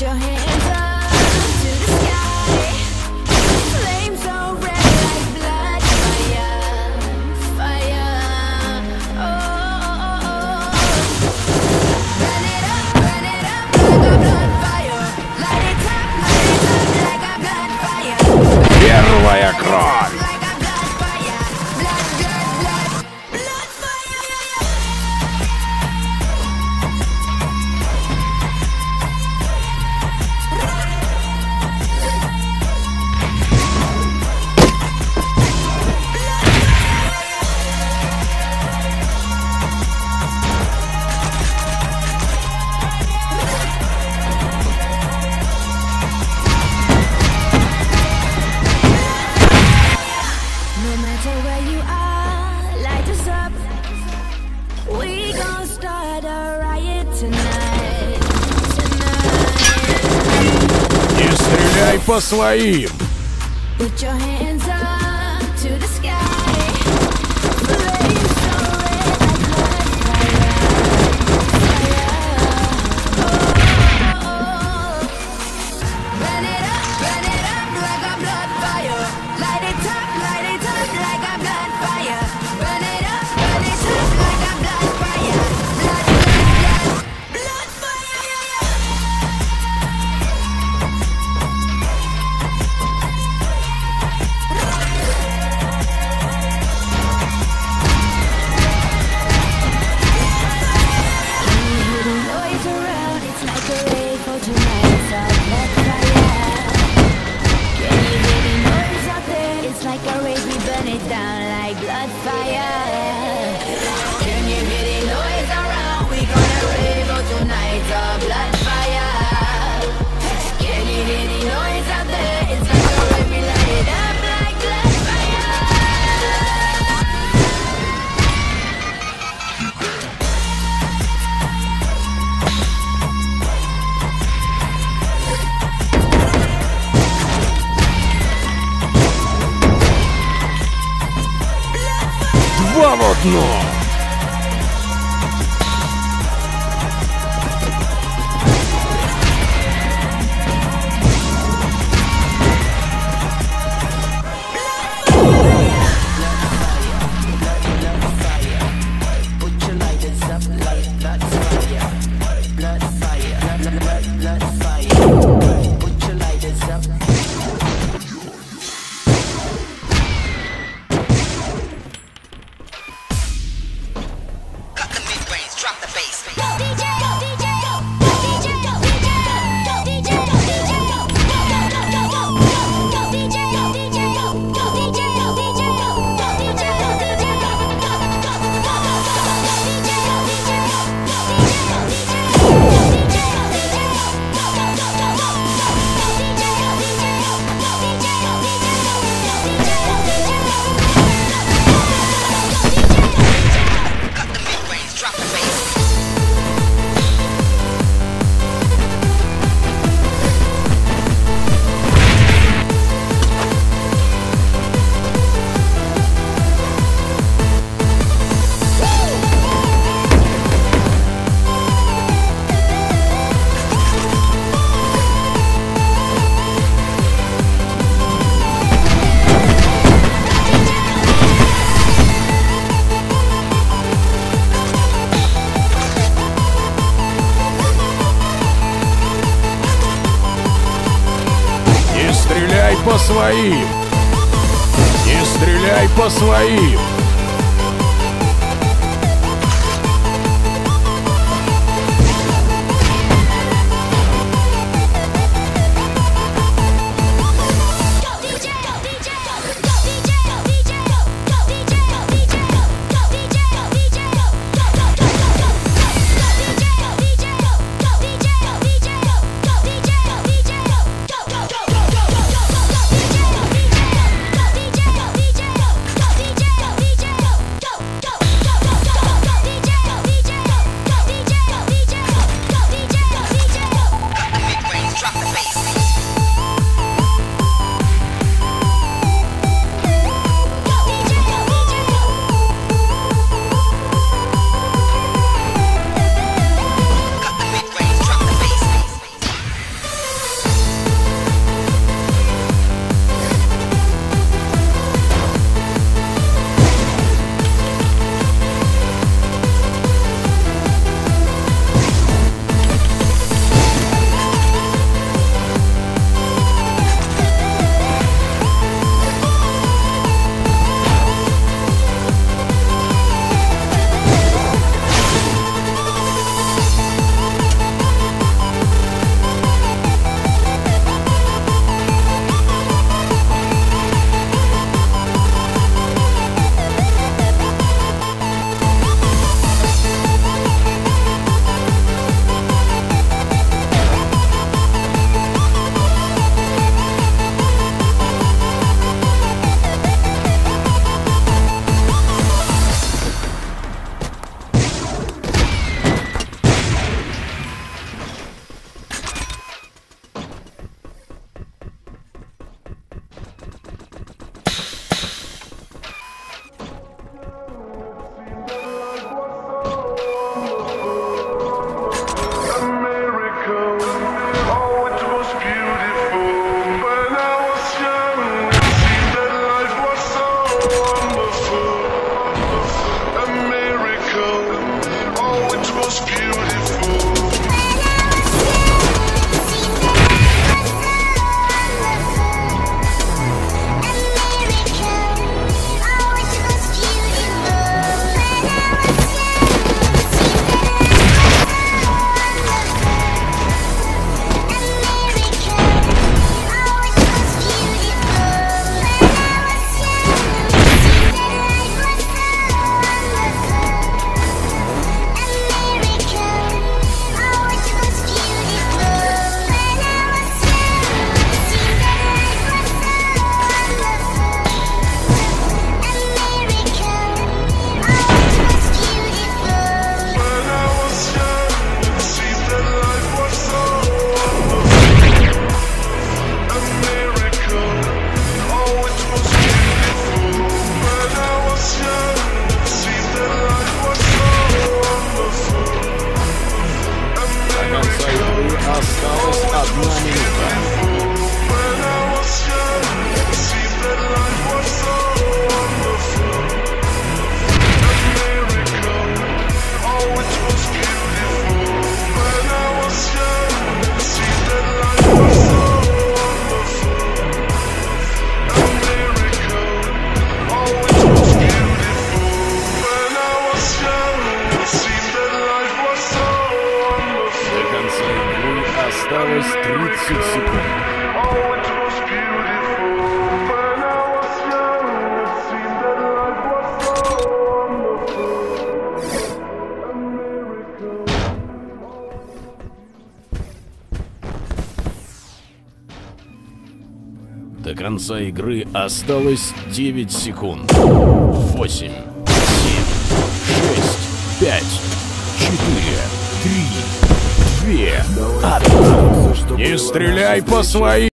your hands По своим. Put your hands up. Swobodno! своим! Не стреляй по своим! Us, us, us, money. Осталось 30 секунд. До конца игры осталось 9 секунд. 8, 7, 6, 5, Не стреляй по своим!